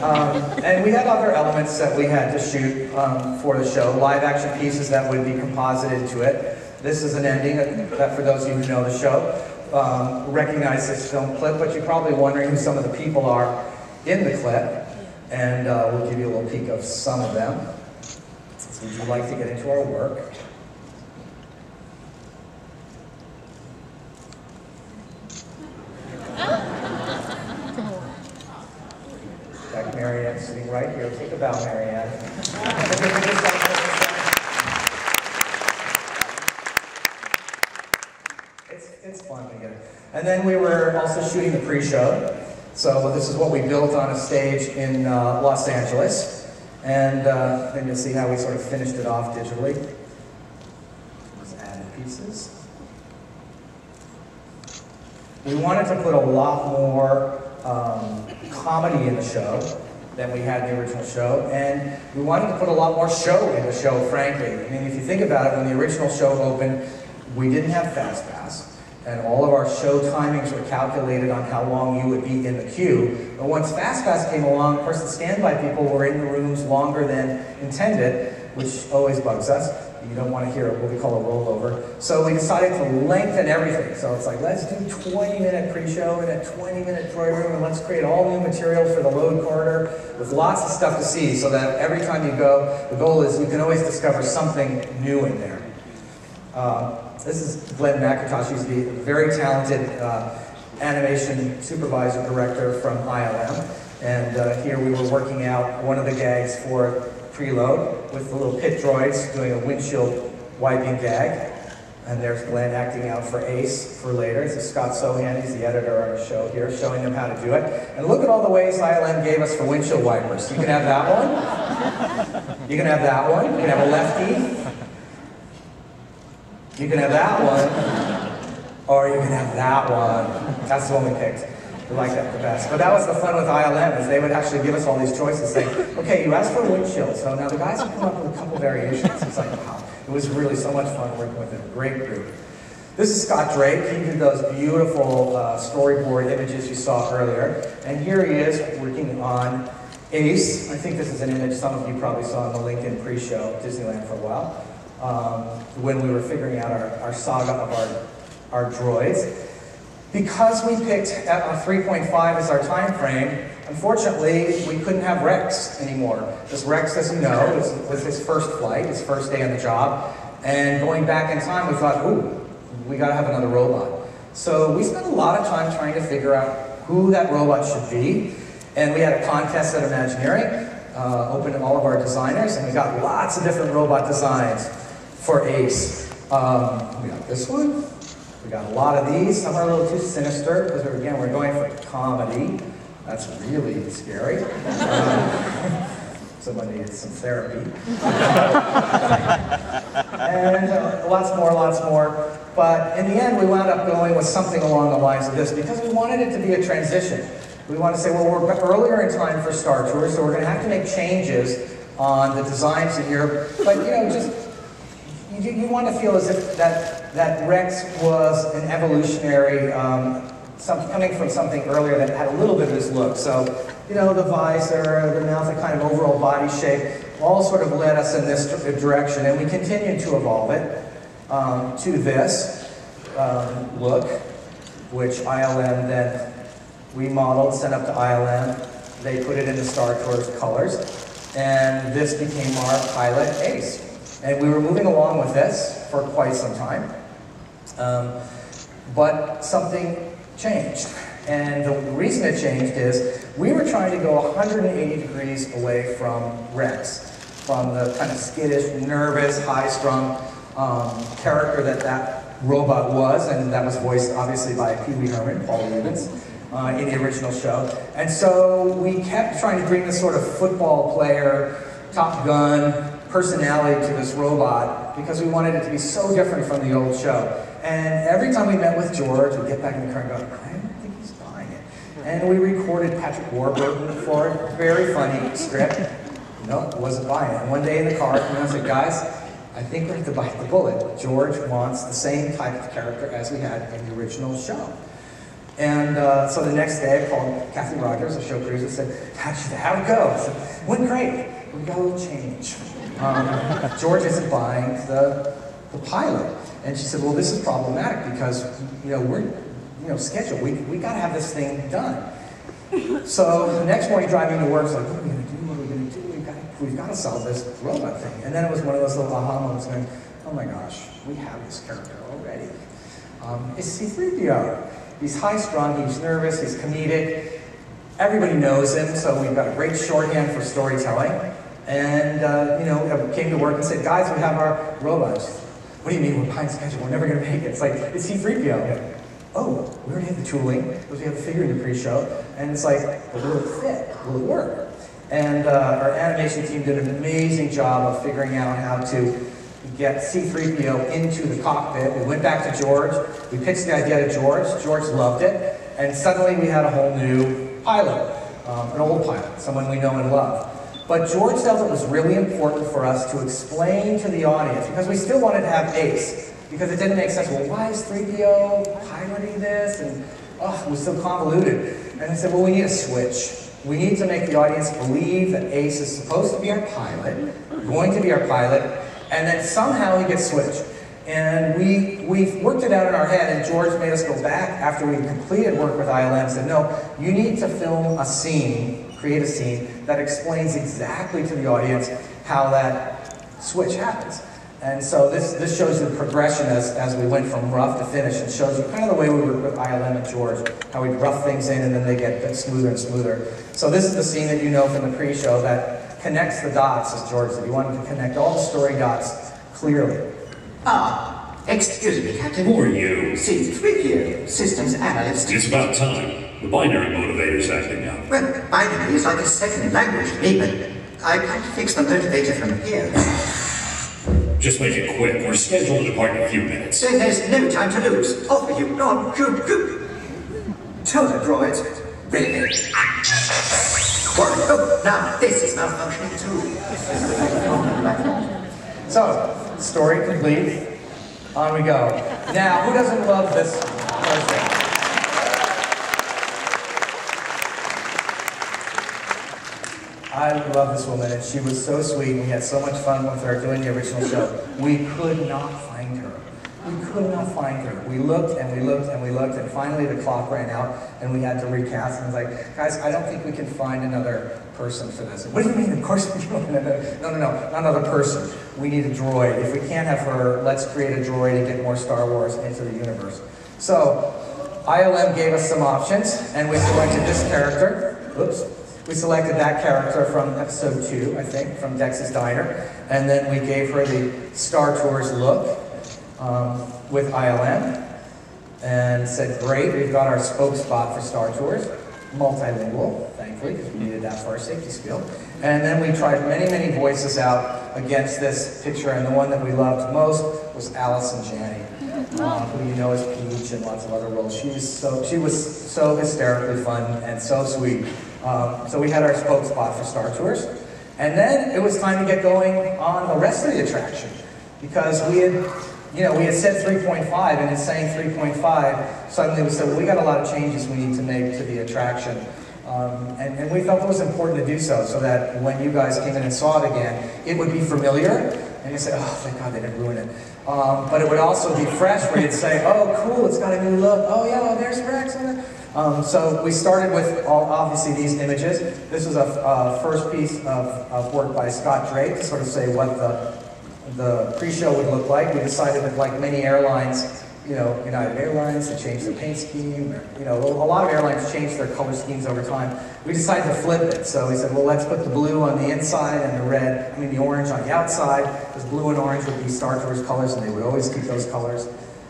Um, and we had other elements that we had to shoot um, for the show, live action pieces that would be composited to it. This is an ending that for those of you who know the show, um, recognize this film clip, but you're probably wondering who some of the people are in the clip. And uh, we'll give you a little peek of some of them. Would you like to get into our work? Right here. Take a bow, Marianne. It's, it's fun to get. And then we were also shooting the pre-show. So this is what we built on a stage in uh, Los Angeles. And uh, then you'll see how we sort of finished it off digitally. Just added pieces. We wanted to put a lot more um, comedy in the show than we had in the original show, and we wanted to put a lot more show in the show, frankly. I mean, if you think about it, when the original show opened, we didn't have Fast Pass, and all of our show timings were calculated on how long you would be in the queue. But once Fast Pass came along, of course, the standby people were in the rooms longer than intended, which always bugs us. You don't want to hear what we call a rollover. So we decided to lengthen everything. So it's like, let's do 20 minute pre-show and a 20 minute droid room, and let's create all new material for the load corridor with lots of stuff to see so that every time you go, the goal is you can always discover something new in there. Uh, this is Glenn McIntosh. He's the very talented uh, animation supervisor director from ILM. And uh, here we were working out one of the gags for preload with the little pit droids doing a windshield wiping gag. And there's Glenn acting out for Ace for later. Is Scott Sohan, he's the editor on our show here, showing them how to do it. And look at all the ways ILM gave us for windshield wipers. You can have that one. You can have that one. You can have a lefty. You can have that one. Or you can have that one. That's the one we picked. We like that the best. But that was the fun with ILM, is they would actually give us all these choices, saying, okay, you asked for a windshield, so now the guys have come up with a couple variations. It's like, wow. It was really so much fun working with a great group. This is Scott Drake. He did those beautiful uh, storyboard images you saw earlier. And here he is working on Ace. I think this is an image some of you probably saw in the LinkedIn pre-show, Disneyland for a while, um, when we were figuring out our, our saga of our, our droids. Because we picked a 3.5 as our time frame, unfortunately, we couldn't have Rex anymore. Because Rex, as you know, was, was his first flight, his first day on the job. And going back in time, we thought, ooh, we gotta have another robot. So we spent a lot of time trying to figure out who that robot should be. And we had a contest at Imagineering, uh, open to all of our designers, and we got lots of different robot designs for Ace. Um, we got this one, we got a lot of these. Some are a little too sinister because, again, we're going for comedy. That's really scary. Um, someone needed some therapy. and uh, lots more, lots more. But in the end, we wound up going with something along the lines of this because we wanted it to be a transition. We want to say, well, we're earlier in time for Star Tours, so we're going to have to make changes on the designs in here. But, you know, just you, you want to feel as if that, that Rex was an evolutionary, um, some, coming from something earlier that had a little bit of this look. So, you know, the visor, the mouth, the kind of overall body shape, all sort of led us in this direction, and we continued to evolve it um, to this um, look, which ILM then remodeled, sent up to ILM. They put it into Star Tours colors, and this became our pilot Ace. And we were moving along with this for quite some time. Um, but something changed. And the reason it changed is we were trying to go 180 degrees away from Rex, from the kind of skittish, nervous, high-strung um, character that that robot was, and that was voiced obviously by Pee Wee Herman, Paul Reubens, uh, in the original show. And so we kept trying to bring this sort of football player, Top Gun, personality to this robot because we wanted it to be so different from the old show. And every time we met with George, we'd get back in the car and go, I don't think he's buying it. And we recorded Patrick Warburton for it. Very funny script. No, wasn't buying it. And one day in the car, I said, guys, I think we have to bite the bullet. George wants the same type of character as we had in the original show. And uh, so the next day I called Kathy Rogers, the show producer, said, how'd, you, how'd it go? I said, went great. We got a little change. Um, George isn't buying the, the pilot. And she said, well, this is problematic because, you know, we're, you know, scheduled. We, we got to have this thing done. So the next morning driving to work, it's like, what are we going to do? What are we going to do? We've got, we've got to solve this robot thing. And then it was one of those little aha moments going, oh my gosh, we have this character already. Um, it's C-3PO. He's high-strung, he's nervous, he's comedic. Everybody knows him, so we've got a great shorthand for storytelling. And, uh, you know, came to work and said, guys, we have our robots. What do you mean we're behind schedule? We're never going to make it. It's like, it's C-3PO. Oh, we already have the tooling, because we have a figure in the pre-show. And it's like, well, will it fit? Will it work? And uh, our animation team did an amazing job of figuring out how to get C-3PO into the cockpit. We went back to George. We pitched the idea to George. George loved it. And suddenly we had a whole new pilot, um, an old pilot, someone we know and love. But George felt it was really important for us to explain to the audience, because we still wanted to have Ace, because it didn't make sense. Well, why is 3PO piloting this? And oh, it was so convoluted. And I said, well, we need a switch. We need to make the audience believe that Ace is supposed to be our pilot, going to be our pilot, and then somehow he gets switched. And we, we worked it out in our head, and George made us go back after we completed work with ILM and said, no, you need to film a scene, create a scene that explains exactly to the audience how that switch happens. And so this, this shows the progression as, as we went from rough to finish. It shows you kind of the way we were with ILM and George, how we'd rough things in and then they get smoother and smoother. So this is the scene that you know from the pre-show that connects the dots, as George said. You wanted to connect all the story dots clearly. Ah, excuse me, Captain. Who are you? C-3PO, systems analyst. It's about time. The binary motivator's acting up. Well, binary is like a second language to me, but I can't fix the motivator from here. Just make it quick. We're scheduled to depart in a few minutes. So there's no time to lose. Off with you. On, go, go. Tell the droids. Really? What? Oh, now this is malfunctioning too. So, story complete. On we go. Now, who doesn't love this person? I love this woman, and she was so sweet. And we had so much fun with her doing the original show. We could not find her. Could not find her. We looked and we looked and we looked, and finally the clock ran out, and we had to recast. And I was like, guys, I don't think we can find another person for this. What do you mean? Of course we can. No, no, no, not another person. We need a droid. If we can't have her, let's create a droid and get more Star Wars into the universe. So, ILM gave us some options, and we selected this character. Oops. We selected that character from episode two, I think, from Dex's Diner, and then we gave her the Star Tours look um, with ILM, and said, great, we've got our spoke spot for Star Tours, multilingual, thankfully, because we needed that for our safety skill. And then we tried many, many voices out against this picture, and the one that we loved most was Allison Janney. Um, who you know as Peach and lots of other roles. She was so she was so hysterically fun and so sweet. Um, so we had our spoke spot for Star Tours. And then it was time to get going on the rest of the attraction. Because we had, you know, we had said 3.5 and it's saying 3.5. Suddenly we said, well, we got a lot of changes we need to make to the attraction. Um, and, and we felt it was important to do so, so that when you guys came in and saw it again, it would be familiar, and you say, oh, thank God they didn't ruin it. Um, but it would also be fresh, where you'd say, oh, cool, it's got a new look. Oh, yeah, well, there's Rex. Um, so we started with all, obviously these images. This was a uh, first piece of, of work by Scott Drake to sort of say what the, the pre-show would look like. We decided that like many airlines, you know, United Airlines, they changed the paint scheme. You know, a lot of airlines change their color schemes over time. We decided to flip it. So we said, well, let's put the blue on the inside and the red, I mean the orange on the outside, because blue and orange would be Star Tours colors, and they would always keep those colors.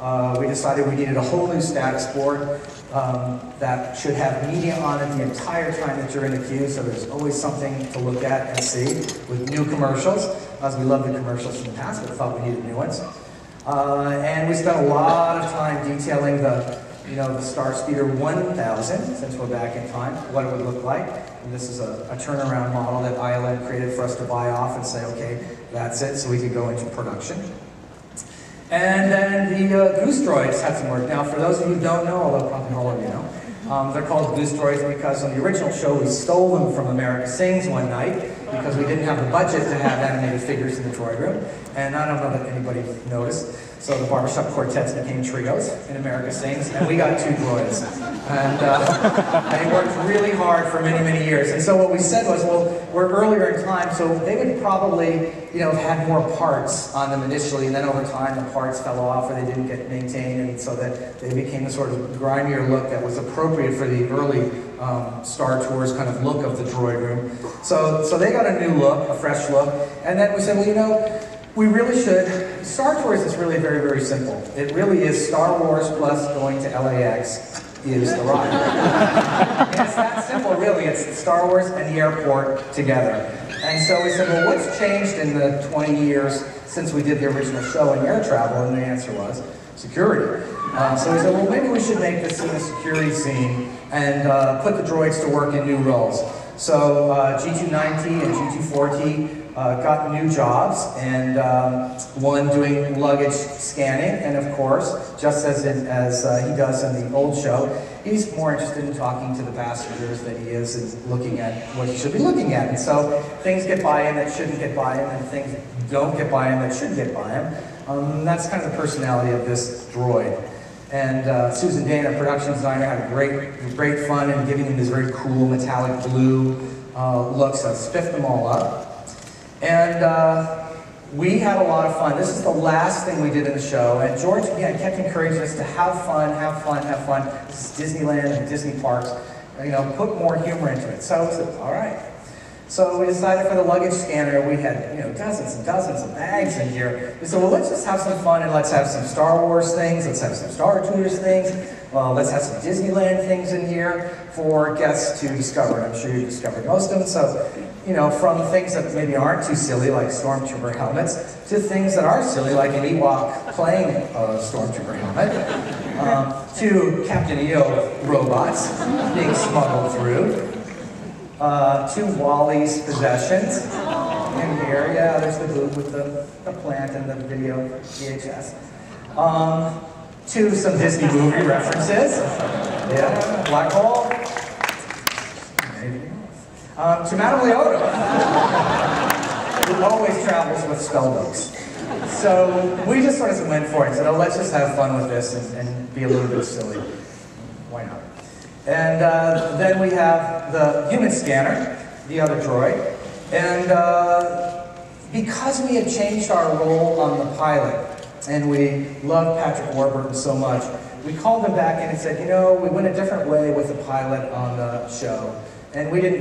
Uh, we decided we needed a whole new status board um, that should have media on it the entire time that you're in the queue, so there's always something to look at and see with new commercials, as we loved the commercials from the past, but thought we needed new ones. Uh, and we spent a lot of time detailing the, you know, the Star Speeder 1000, since we're back in time, what it would look like. And this is a, a turnaround model that ILM created for us to buy off and say, okay, that's it, so we could go into production. And then the uh, Goose Droids had some work. Now, for those of you who don't know, although probably all of you know, Um, they're called Goose Droids because on the original show we stole them from America Sings one night because we didn't have the budget to have animated figures in the droid room. And I don't know that anybody noticed. So the barbershop quartets became trios in America Sings, and we got two droids. And uh, they worked really hard for many, many years. And so what we said was, well, we're earlier in time, so they would probably, you know, have had more parts on them initially, and then over time the parts fell off or they didn't get maintained, and so that they became a sort of grimier look that was appropriate for the early um, Star Tours kind of look of the droid room. So, so they got a new look, a fresh look, and then we said, well, you know, we really should. Star Tours is really very, very simple. It really is Star Wars plus going to LAX is the ride. it's that simple, really. It's Star Wars and the airport together. And so we said, well, what's changed in the 20 years since we did the original show in air travel? And the answer was security. Uh, so we said, well, maybe we should make this scene a security scene and uh, put the droids to work in new roles. So uh, G2-9T and G2-4T uh, got new jobs, and um, one doing luggage scanning, and of course, just as in, as uh, he does in the old show, he's more interested in talking to the passengers than he is in looking at what he should be looking at. And so things get by him that shouldn't get by him, and things don't get by him that should get by him. Um, that's kind of the personality of this droid. And uh, Susan Dana, production designer, had great, great fun in giving him this very cool metallic blue uh, look, so spiffed them all up. And uh, we had a lot of fun. This is the last thing we did in the show, and George, again, kept encouraging us to have fun, have fun, have fun. This is Disneyland and Disney parks. You know, put more humor into it. So I said, all right. So we decided for the luggage scanner, we had, you know, dozens and dozens of bags in here. We said, well, let's just have some fun and let's have some Star Wars things, let's have some Star Tours things, well, let's have some Disneyland things in here for guests to discover. I'm sure you discovered most of them. So, you know, from things that maybe aren't too silly, like Stormtrooper helmets, to things that are silly, like an Ewok playing a Stormtrooper helmet, um, to Captain EO robots being smuggled through, uh, to WALL-E's possessions in here. Yeah, there's the booth with the, the plant and the video VHS. Um, to some Disney movie references. Yeah, Black Hole. Um, to Madame Leota, who always travels with spell books. So we just sort of went for it said, oh, let's just have fun with this and, and be a little bit silly. Why not? And uh, then we have the human scanner, the other droid. And uh, because we had changed our role on the pilot, and we loved Patrick Warburton so much, we called him back in and said, you know, we went a different way with the pilot on the show, and we didn't